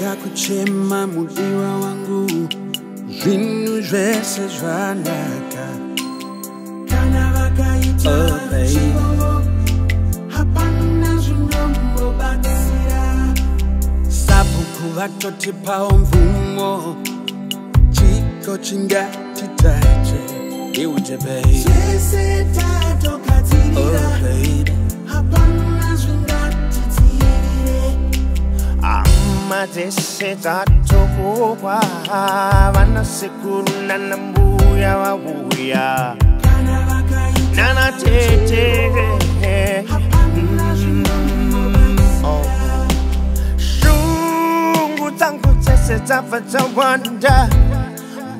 ndega kuchema mudiwa wangu zvinhu zvese zvanaka kana vakaita zvivo oh, hapana zvinombobatsira sabuku vatotipawo mvumo chiko chingatitache iutebeiesetatokatirira oh, hapana dzese dzatokokwa vana sekuru nana mbuya vauya nana tete mm, oh. shungu dzangu dzese dzabva dzawanda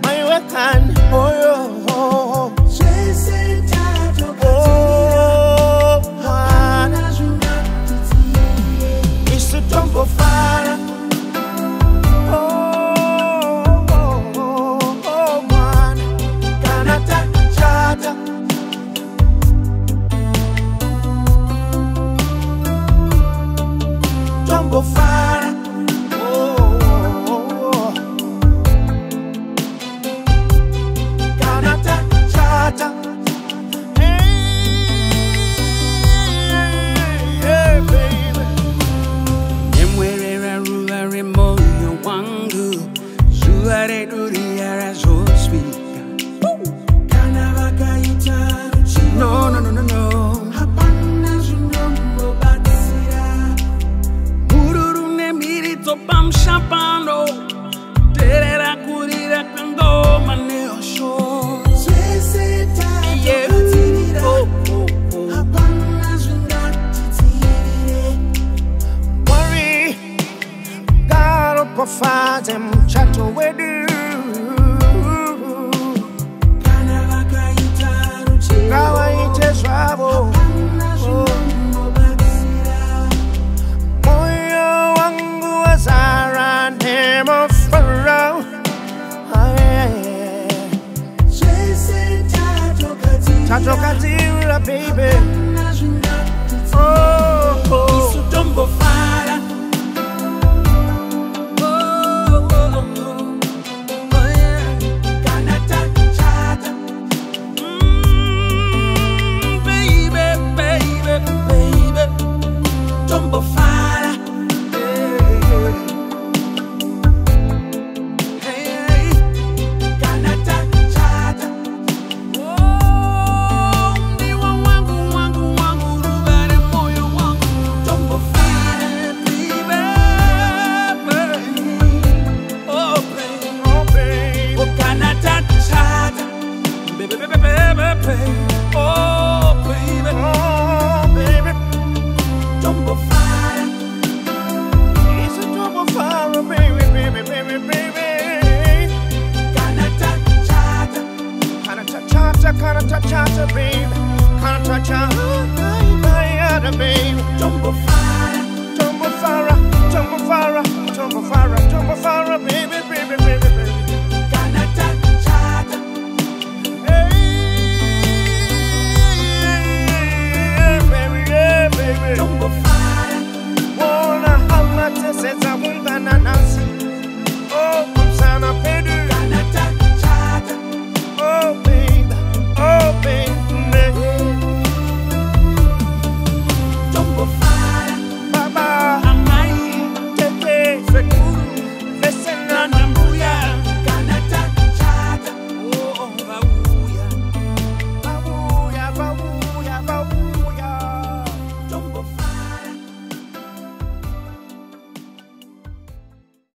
mai wekani oyo oh, so far. Wafaze mchato wedu Kana vakaita ruchivo Ngavaite zvavo Moyo wangu wazara nemafurau Tatokadzira baby